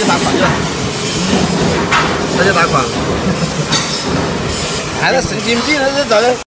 接打款就，直接打款，还是神经病了这咋的？